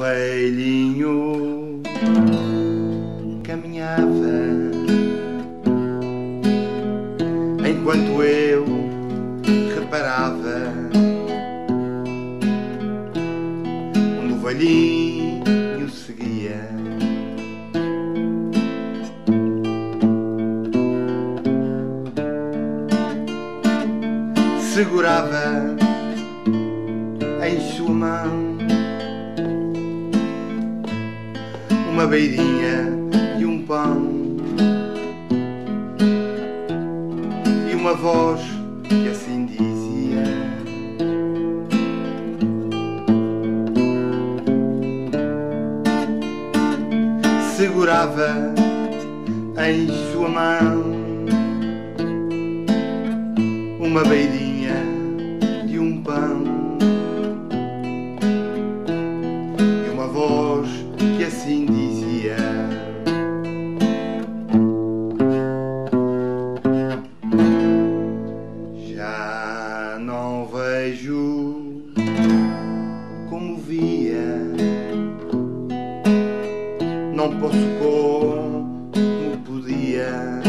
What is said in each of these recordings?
velhinho caminhava. Enquanto eu reparava onde o velhinho beirinha e um pão. E uma voz que assim dizia segurava em sua mão uma beirinha vejo como via Não posso como podia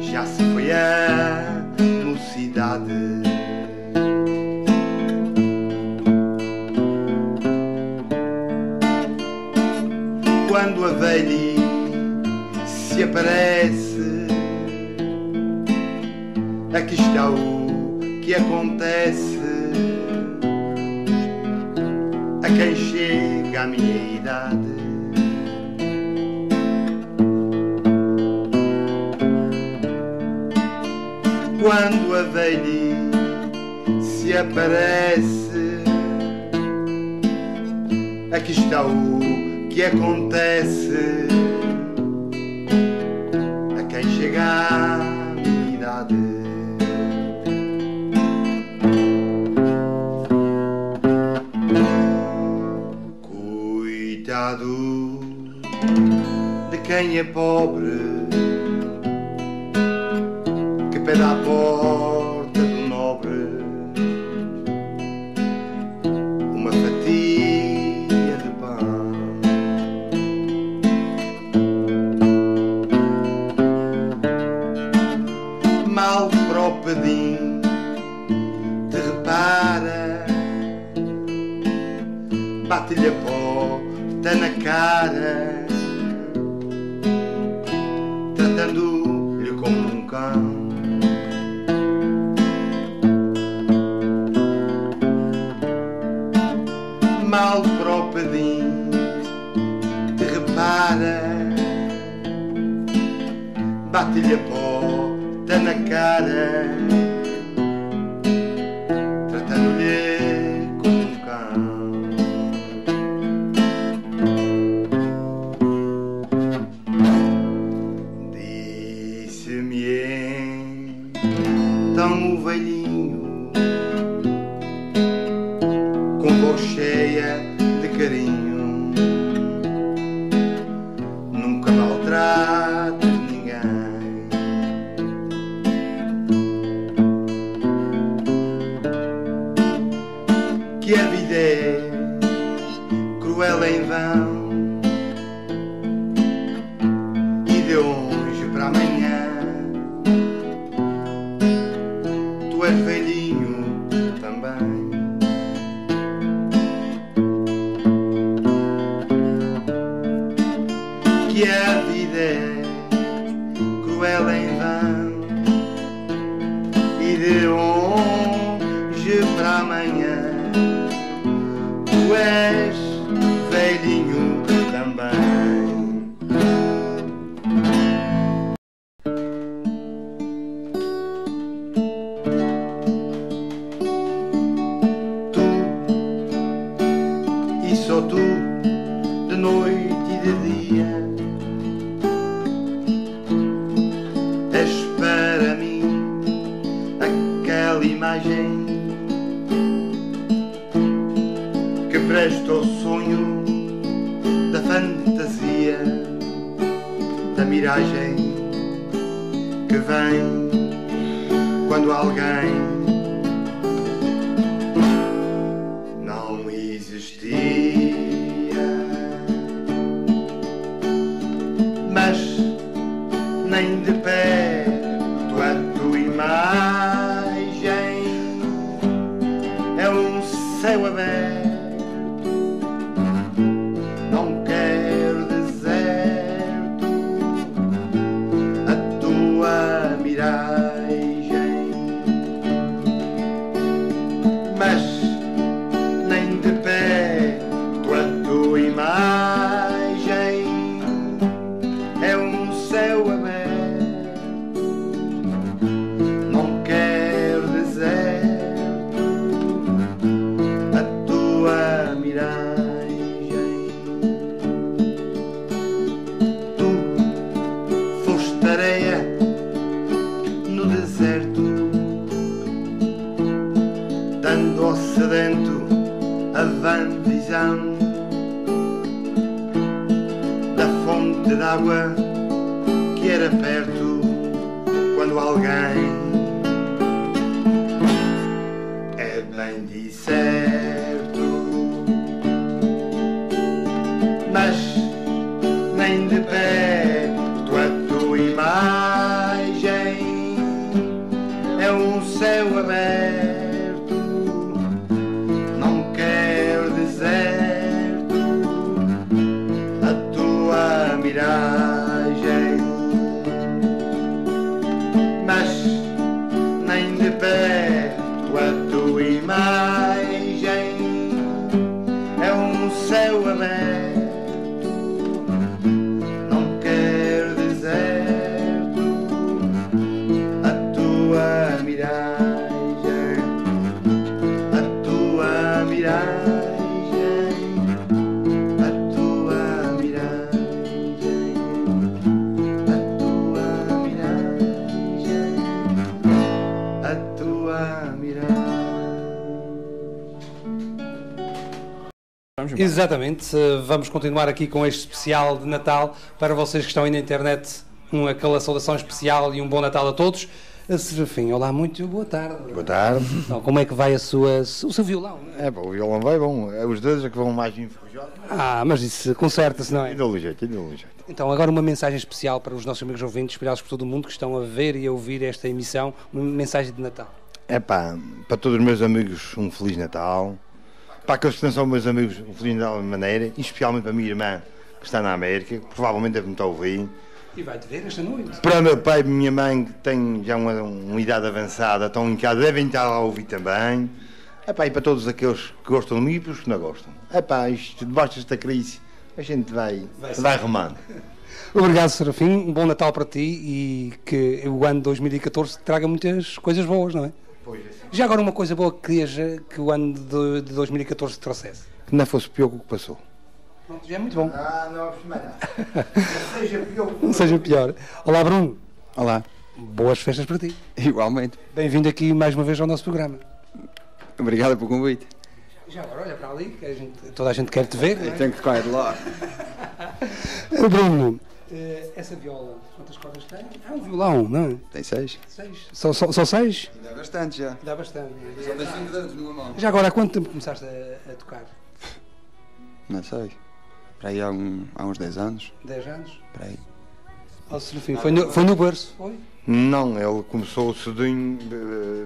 Já se foi a mocidade quando a velha se aparece. Aqui está o que acontece a quem chega à minha idade. Quando a velha se aparece, aqui está o que acontece a quem chega quem é pobre que à porta mal para o pedim te repara bate-lhe a porta na cara para amanhã. Tu és da miragem que vem quando alguém d'água que era perto quando alguém é bem de mas Vamos embora. Exatamente, eh, vamos continuar aqui com este especial de Natal para vocês que estão aí na internet. Um, aquela saudação especial e um bom Natal a todos. A Serafim, olá, muito boa tarde. Boa tarde. Então, como é que vai a sua, o seu violão? É, pá, o violão vai bom. É os dedos é que vão mais enferrujados. Ah, mas isso conserta-se, não é? Ainda o jeito, ainda o jeito. Então, agora uma mensagem especial para os nossos amigos ouvintes, espalhados por todo o mundo, que estão a ver e a ouvir esta emissão, uma mensagem de Natal. É pá, para todos os meus amigos, um Feliz Natal. Para aqueles que não são meus amigos, um Feliz Natal de maneira. E especialmente para a minha irmã, que está na América, que provavelmente deve-me estar a ouvir. E vai-te ver esta noite. Para o meu pai e minha mãe, que têm já uma, uma idade avançada, estão em casa, devem estar a ouvir também. É pá, e para todos aqueles que gostam de mim e para os que não gostam. É pá, isto, debaixo desta crise, a gente vai, vai, arrumando. Obrigado, Serafim. Um bom Natal para ti e que o ano 2014 traga muitas coisas boas, não é? Pois é. Já agora uma coisa boa que querias eh, que o ano de, de 2014 te trouxesse. Que não fosse pior que o que passou. Pronto, já é muito bom. Ah, não, seja pior. Não seja pior. Olá, Bruno. Olá, Boas festas para ti. igualmente. Bem-vindo aqui mais uma vez ao nosso programa. Obrigado pelo convite. Já agora, olha para ali, que a gente- toda a gente quer te ver. não é? Tenho que de lá. Bruno, eh, essa viola, quantas cordas tem? É um violão, não é? Tem seis. Seis. Só, só, só seis? Ainda é bastante já. Dá bastante. Só tem cinco dedos numa mão. Já agora, há quanto tempo começaste a, a tocar? Não sei. Para aí há, um, há uns 10 anos. 10 anos? Para aí. Serafim, foi no, foi no berço? Foi? Não, ele começou cedinho.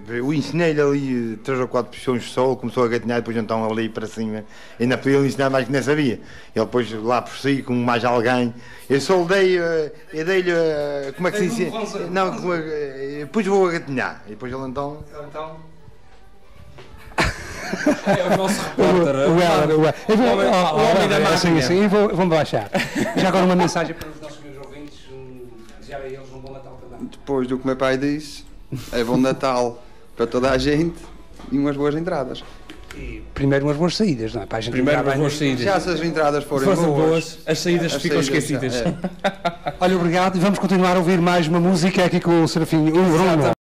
Eu ensinei-lhe ali eh, três ou quatro posições de sol, começou a gatinhar, depois então ali para cima. Ainda podia lhe ensinar mais que nem sabia. Ele depois lá por si, com mais alguém. Eu só lhe dei. eh, Eu dei-lhe. eh, Como é que se conselho. Não, como é depois vou a gatinhar. E depois ele então. Então. É o nosso repórter. o Heller, o O homem- ó, o homem ó, da é, máquina. Sim, sim, vou- vamos baixar. Já agora uma mensagem para os nossos amigos ouvintes, um, desejar a eles um bom Natal também. Depois do que o meu pai disse, é bom Natal para toda a gente e umas boas entradas. E primeiro umas boas saídas, não é? Para a gente Primeiro umas boas saídas. Já se as entradas forem boas, boas, as saídas as ficam saídas esquecidas. é. Olha, obrigado e vamos continuar a ouvir mais uma música aqui com o Serafim. O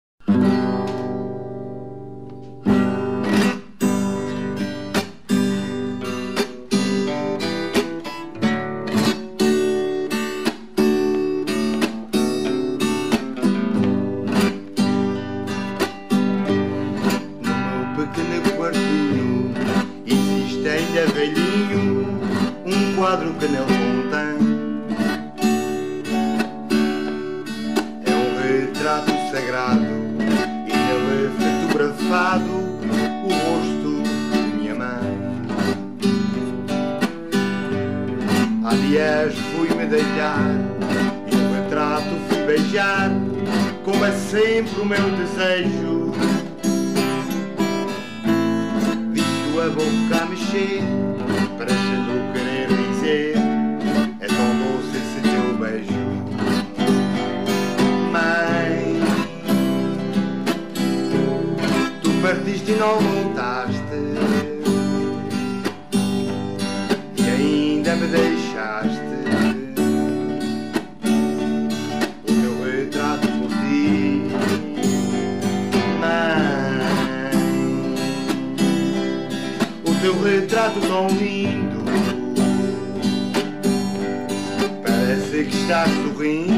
dias fui-me deitar e o retrato fui beijar, como é sempre o meu desejo. Vi sua boca a mexer, parecendo querer dizer: É tão doce esse teu beijo. Mãe, tu partiste e não tão lindo parece que estás sorrindo.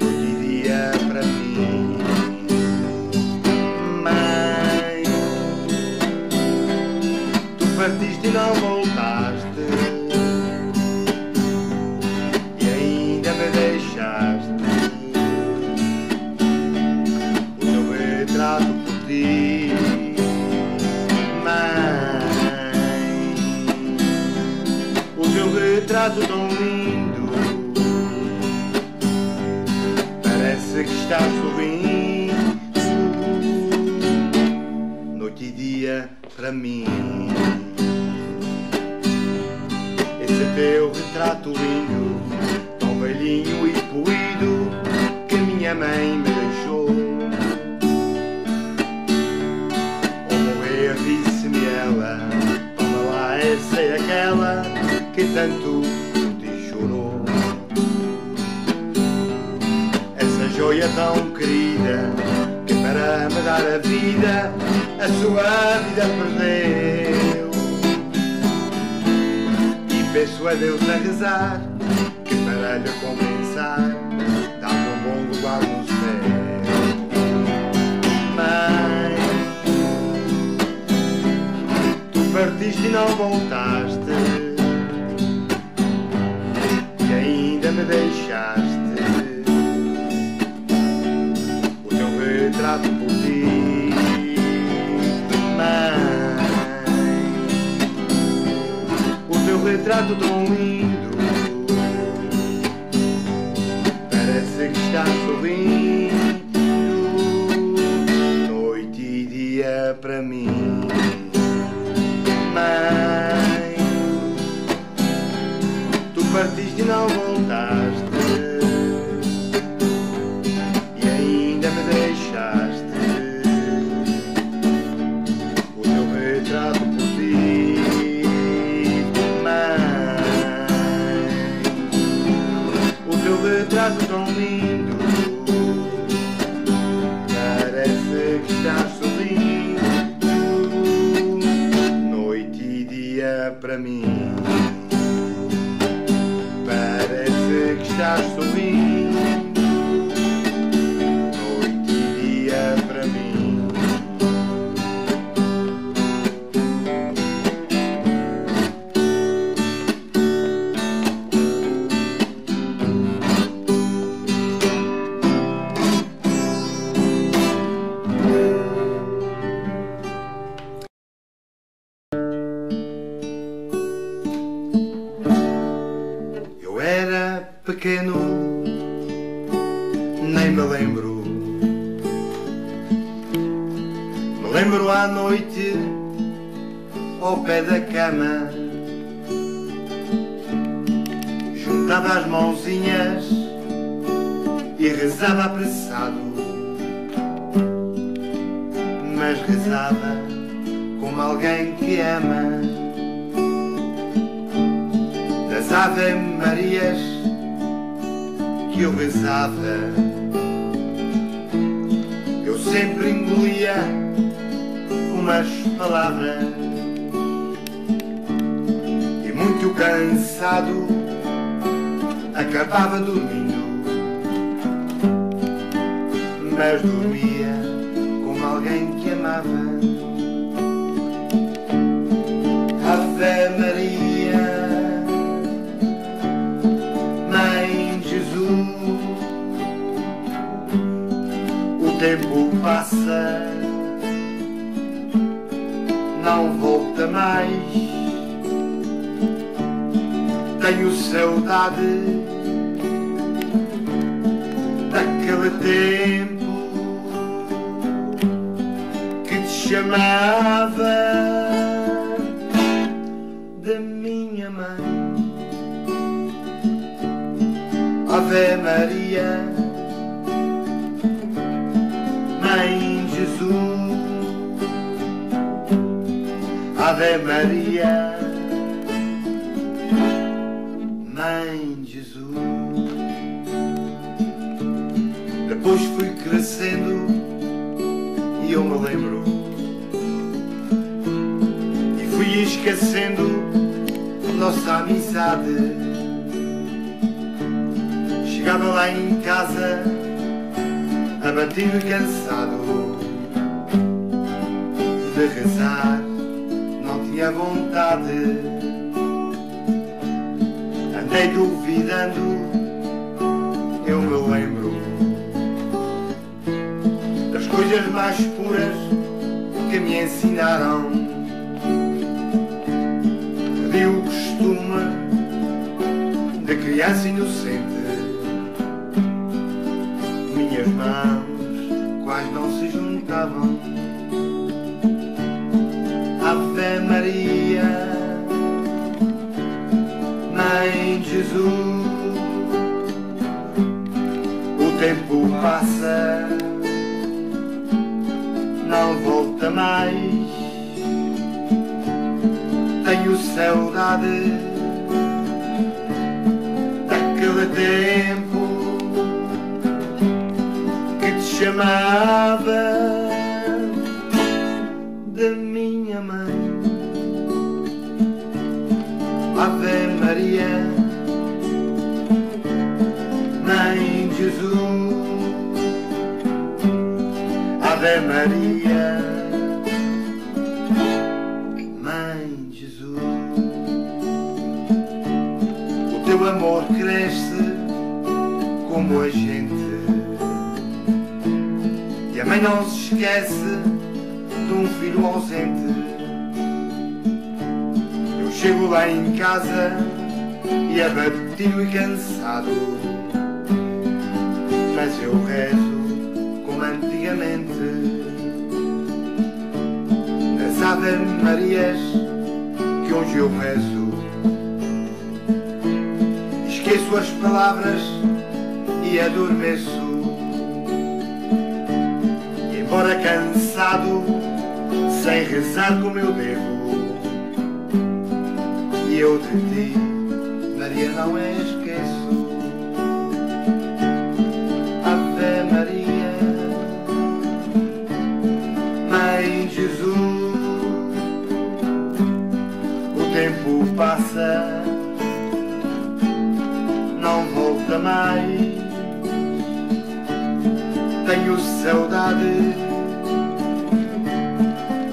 E dia para mim, mãe. Tu partiste e não voltaste. E ainda me deixaste. O teu retrato por ti para mim esse teu retrato lindo, tão velhinho e polido, que minha mãe me deixou. Ao morrer disse-me ela, toma lá essa e aquela, que tanto te chorou. Essa joia tão querida, que para me dar a vida, a sua vida perdeu. E peço a Deus a rezar Que para lhe compensar Dá-me um bom lugar no céu Mãe Tu partiste e não voltaste E ainda me deixaste O teu retrato retrato tão lindo. Parece que está sorrindo. Noite e dia para mim. Mãe Tu partiste e não voltaste como alguém que ama das Ave Marias que eu rezava. Eu sempre engolia umas palavras e muito cansado acabava dormindo, mas dormia como alguém que amava. Mais. Tenho saudade daquele tempo que te chamava da minha mãe. Ave Maria, Mãe Jesus. Ave Maria, Mãe Jesus. Depois fui crescendo e eu me lembro e fui esquecendo nossa amizade. Chegava lá em casa abatido e cansado de rezar, não tinha vontade. Andei duvidando, eu me lembro das coisas mais puras que me ensinaram. Perdi o costume de criança inocente. Minhas mãos quase não se juntavam. Jesus. O tempo passa, não volta mais. Tenho saudade daquele tempo que te chamava da minha mãe. Ave Maria, Jesus. Ave Maria, Mãe Jesus. O teu amor cresce como a gente. E a mãe não se esquece de um filho ausente. Eu chego lá em casa e abatido e cansado. Mas eu rezo como antigamente. Nas Ave Marias que hoje eu rezo. Esqueço as palavras e adormeço. E embora cansado, sem rezar como eu devo. E eu de ti, Maria, não esqueço. Passa, não volta mais. Tenho saudade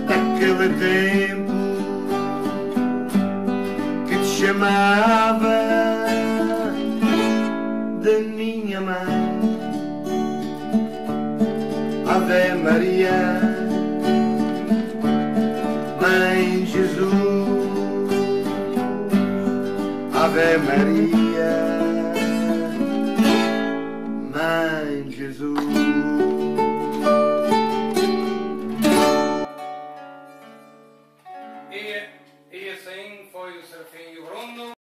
daquele tempo que te chamava da minha mãe. Ave Maria, Ave Maria,